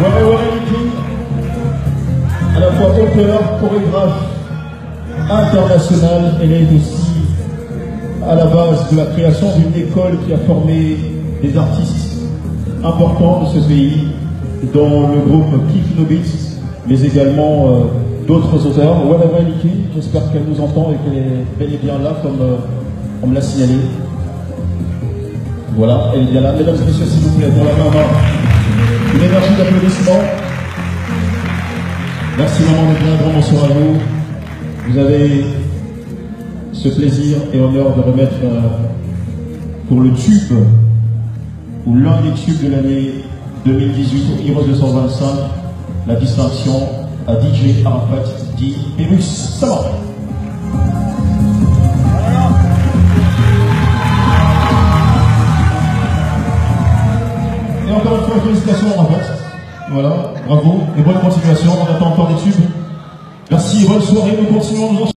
Waré Waré à la fois auteur, chorégraphe international, elle est aussi à la base de la création d'une école qui a formé des artistes importants de ce pays, dont le groupe Kifnobis, mais également euh, d'autres auteurs. Walava Liki, j'espère qu'elle nous entend et qu'elle est bel et bien là, comme euh, on me l'a signalé. Voilà, elle est bien là. Mesdames et messieurs, s'il vous plaît, pour la main une énergie d'applaudissement. Merci maman d'être là, grand bonsoir à vous. Vous avez ce plaisir et honneur de remettre euh, pour le tube, ou l'un des tubes de l'année 2018 au Heroes 225, la distinction à DJ Arafat dit. Ça Et encore une fois, félicitations Arafat. Voilà, bravo et bonne continuation. On attend encore des tubes. Merci, bonne soirée, nous continuons.